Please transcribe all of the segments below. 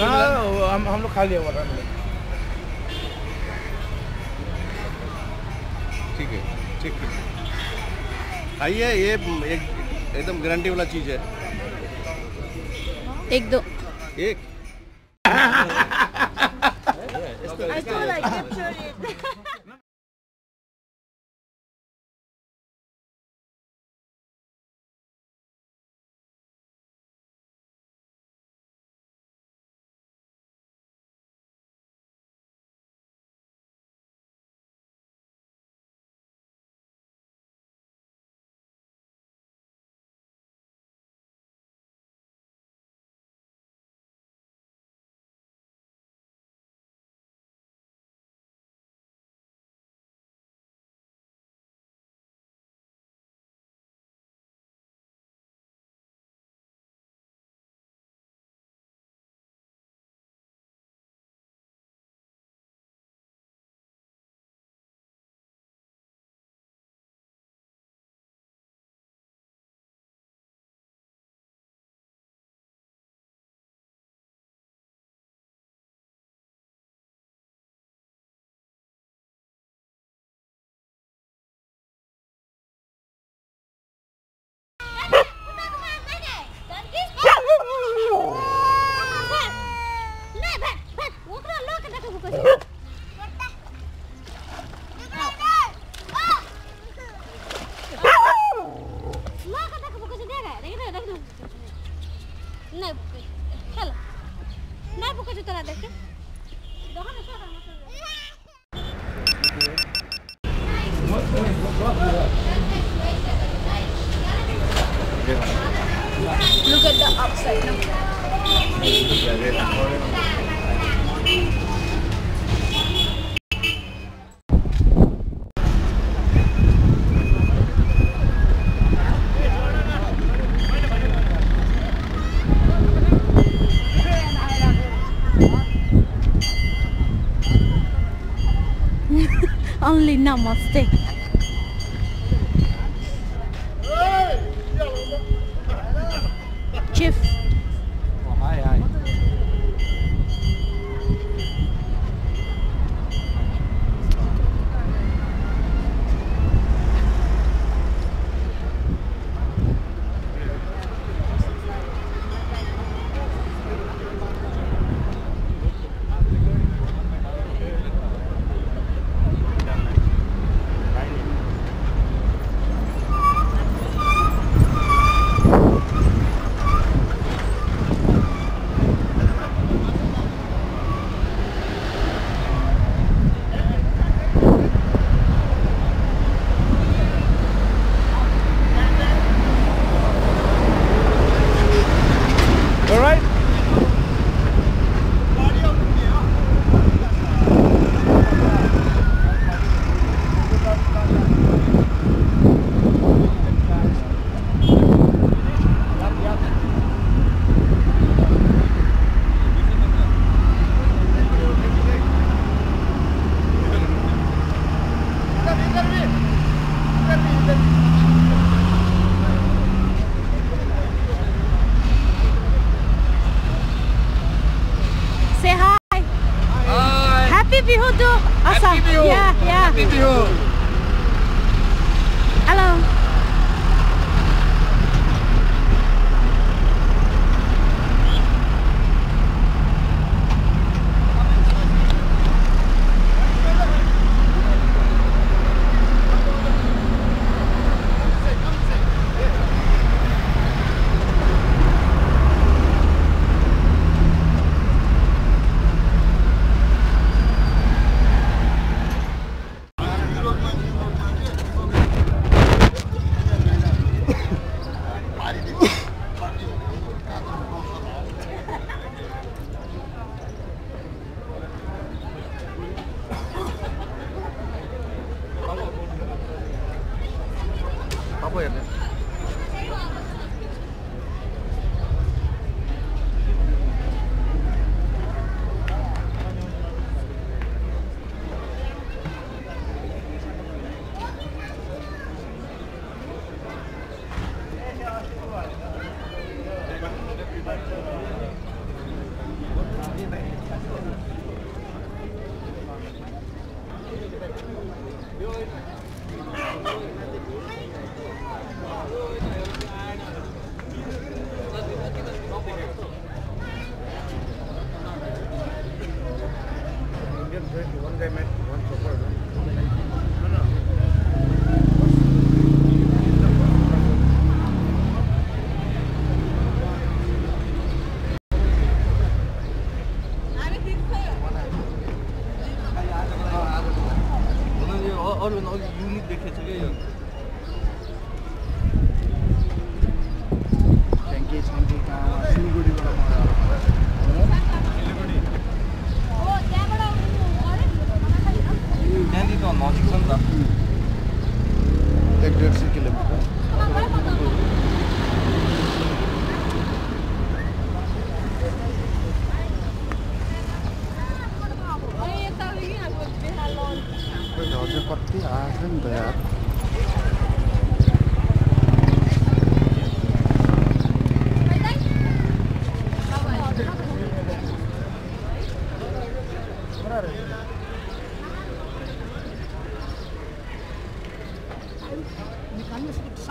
हाँ, हम हम लोग खा लिया हुआ ठीक है ठीक है। आइए ये एक एकदम गारंटी वाला चीज़ है। एक दो। एक। almost there.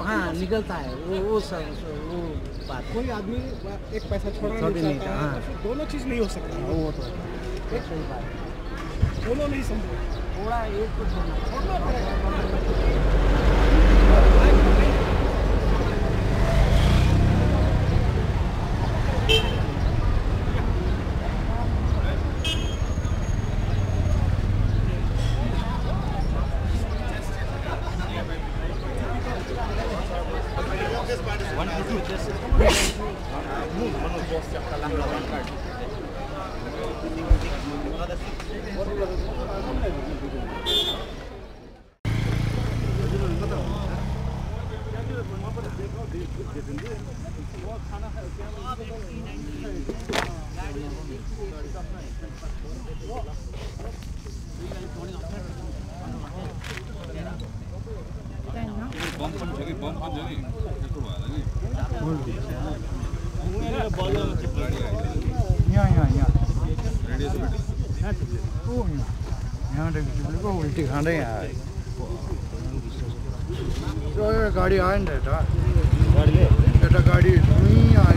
हाँ निकलता है वो वो सब वो बात। कोई आदमी एक पैसा छोड़ना छोड़ नहीं चाहता हाँ। तो दोनों चीज़ नहीं हो सकती। वो तो एक सही बात दोनों नहीं समझ थोड़ा एक को छोड़ना। छोड़ना पड़ेगा। उल्टी खाने गाडी आयो नि गाडी उहीँ आयो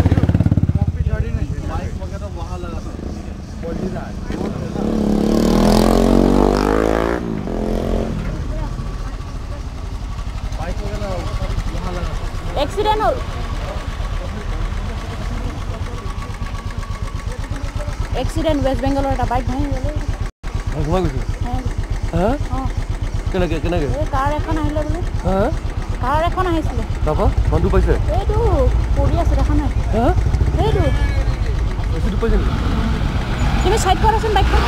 ৱেষ্ট বেংগলৰ এটা বাইক ভাঙি গ'লে। হা? অঁ কেনেকৈ? কেনেকৈ কাৰ এখন আহিলে বোলে? কাৰ এখন আহিছিলে? তাৰপৰা কোনটো পাইছে? এইটো পৰি আছে দেখা নাই। এইটো। তুমি চাইড কৰাচোন বাইকখন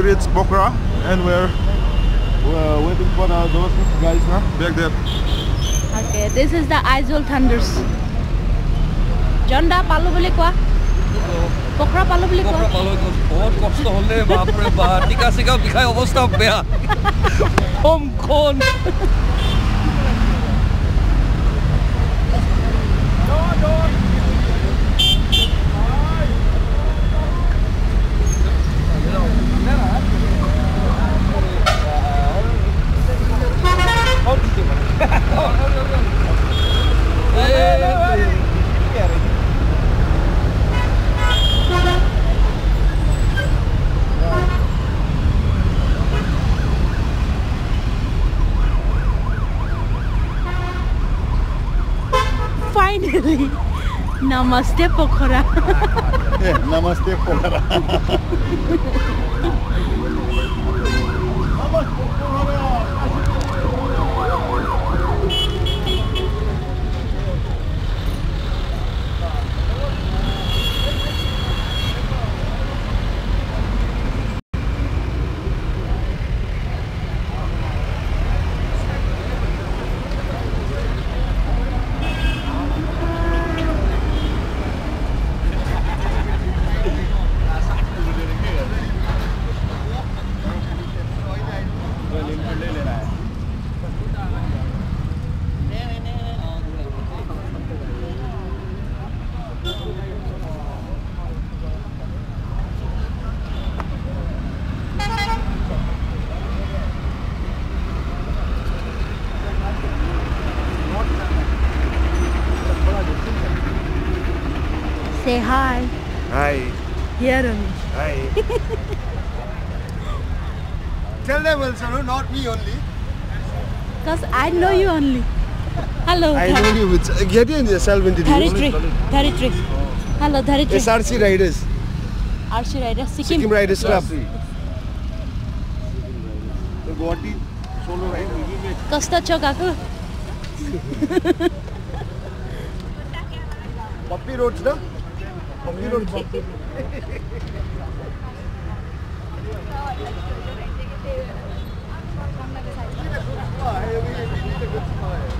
we reached Pokhara and we're uh, waiting for the, those guys huh? back there. Okay this is the Aizawl thunders জন্দা পালোঁ বুলি কোৱা পখৰা পালোঁ বুলি কোৱা বহুত কষ্ট হ'লে বাপৰে বা টিকা চিকা বিষাই অৱস্থা বেয়া いナマステポコラナマステポコラナマステポコラ hi. Hi. Hear. Hi. Tell them also, not me only. Because I know you only. Hello. I know you. With, uh, get in yourself into the Dharitri. Dharitri. Hello, Dharitri. SRC Riders. RC Riders. Sikkim, Sikkim Riders Club. The Guwahati solo rider. Kasta chho? Puppy roads na? Oh, hey, we need a good smile.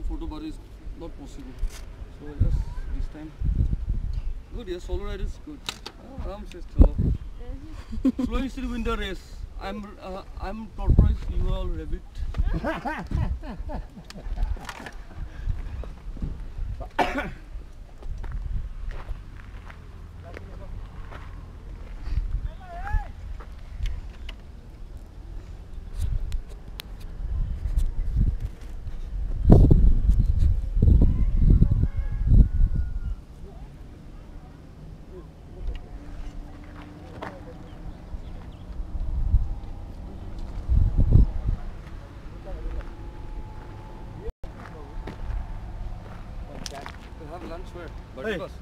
Click photo but it's not possible. So just this time. Good, yes, solo ride is good. Ah, Aram says chalo. Flowing through winter race. I'm uh, I'm tortoise, you are rabbit. We Allez.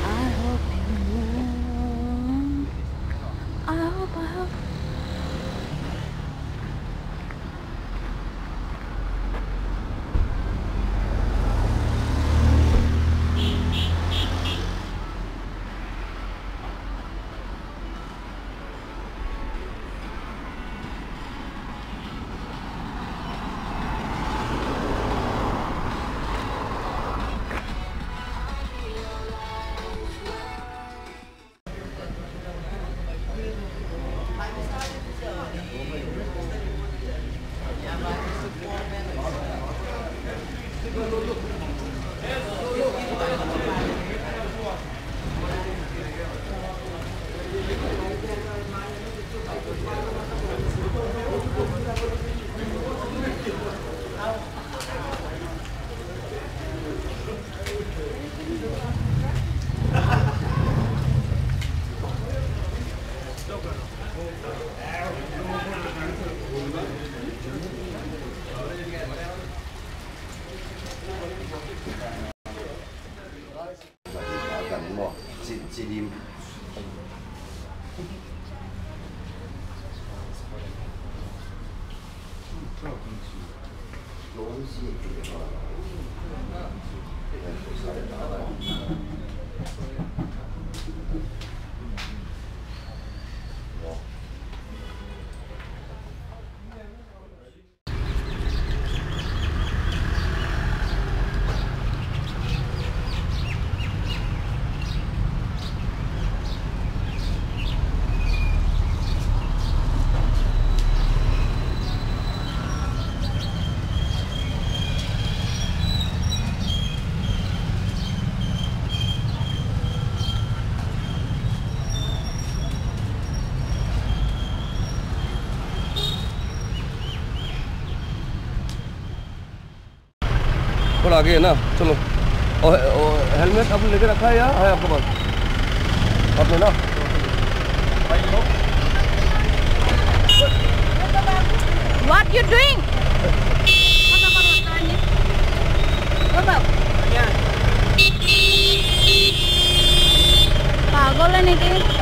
I hope थोड़ा आगे है ना? चलो। और, helmet अब लेके रखा है यार है आपके पास? आपने ना What you doing? पागल है नहीं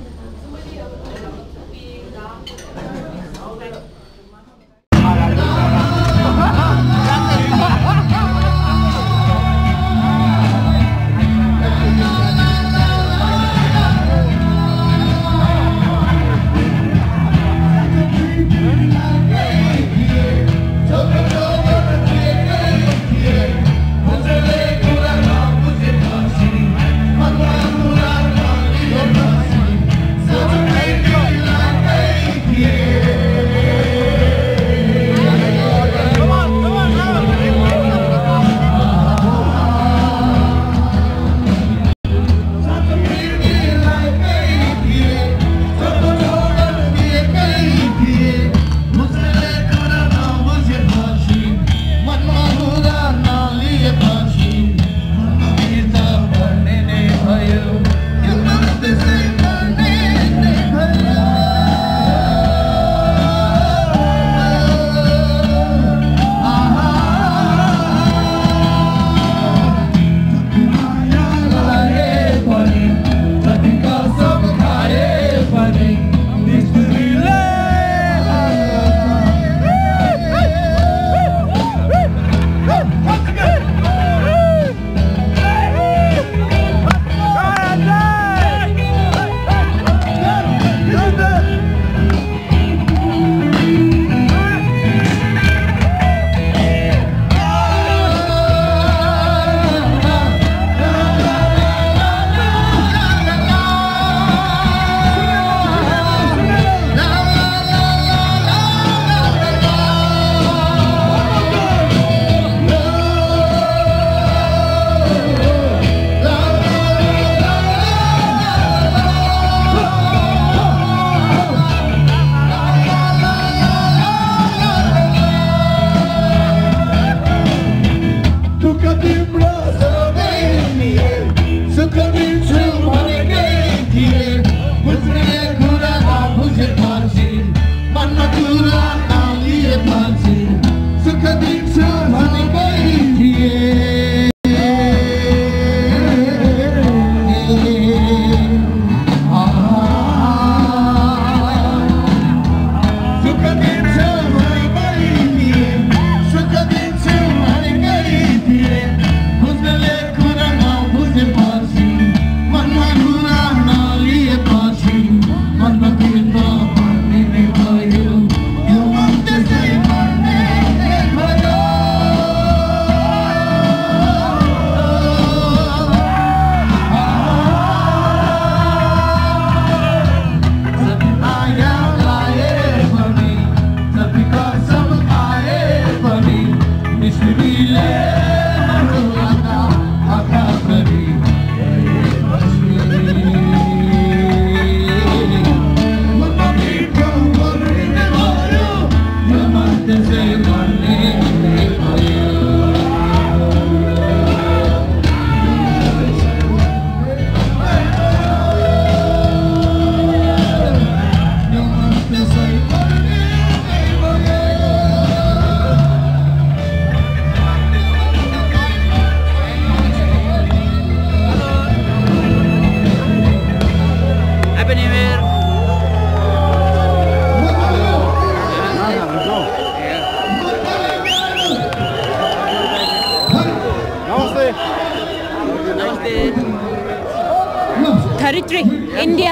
33, India,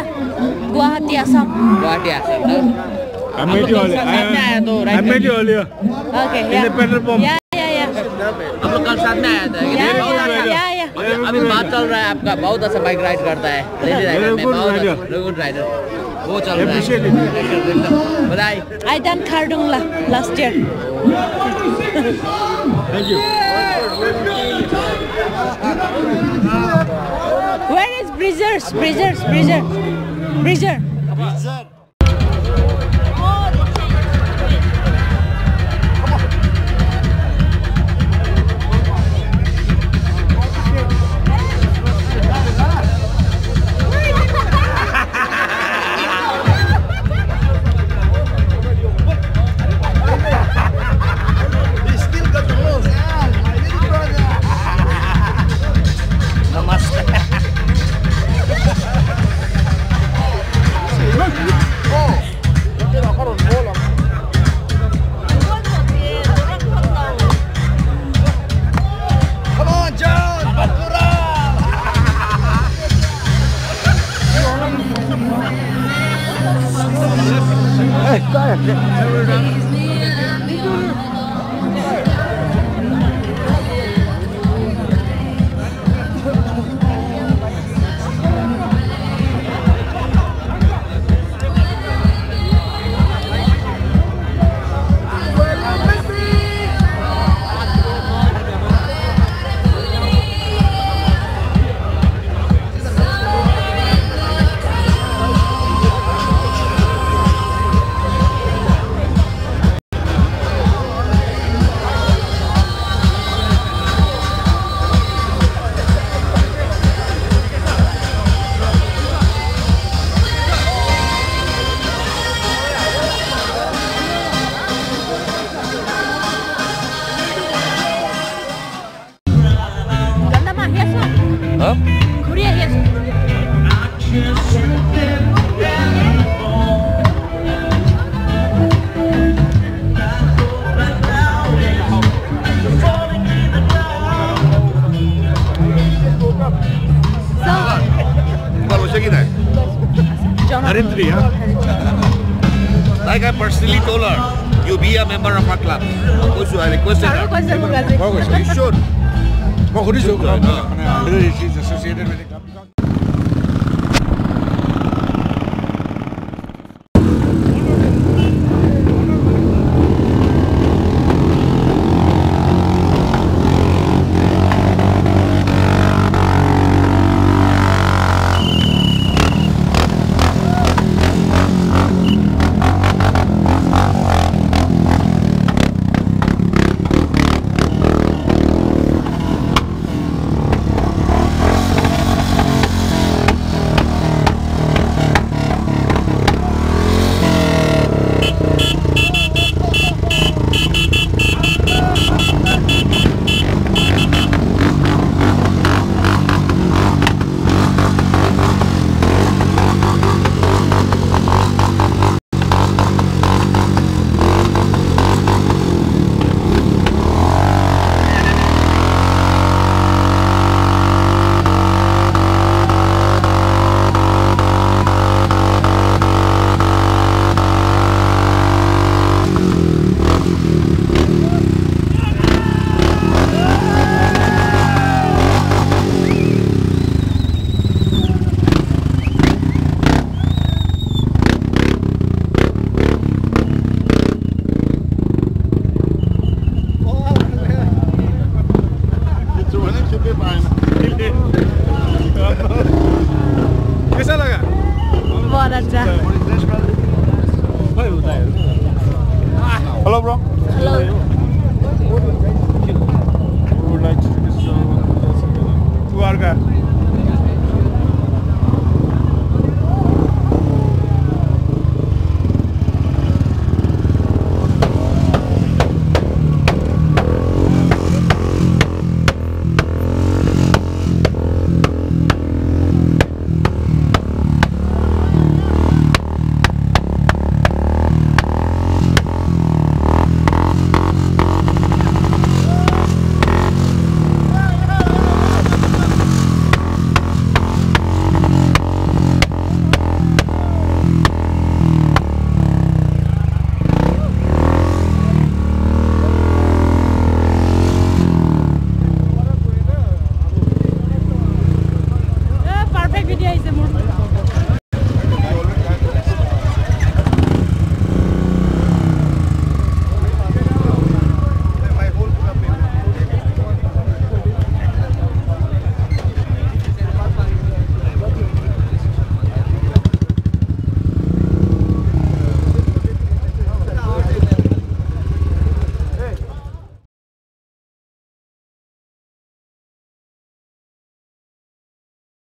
Guwahati, Assam. Guwahati, Assam. no? I met you earlier. साथ में आया तो I, met you earlier. Okay, In yeah. the petrol pump. Yeah, yeah, yeah. हम लोग कल साथ में आया था Yeah, बहुत yeah, अच्छा yeah, yeah. अभी बात चल रहा है आपका बहुत अच्छा बाइक राइड करता है लेडी राइडर में बहुत. अच्छा गुड राइडर वो चल रहा है बधाई I done Khardungla last year. Thank you. Breezer, Breezer, Breezer, Breezer.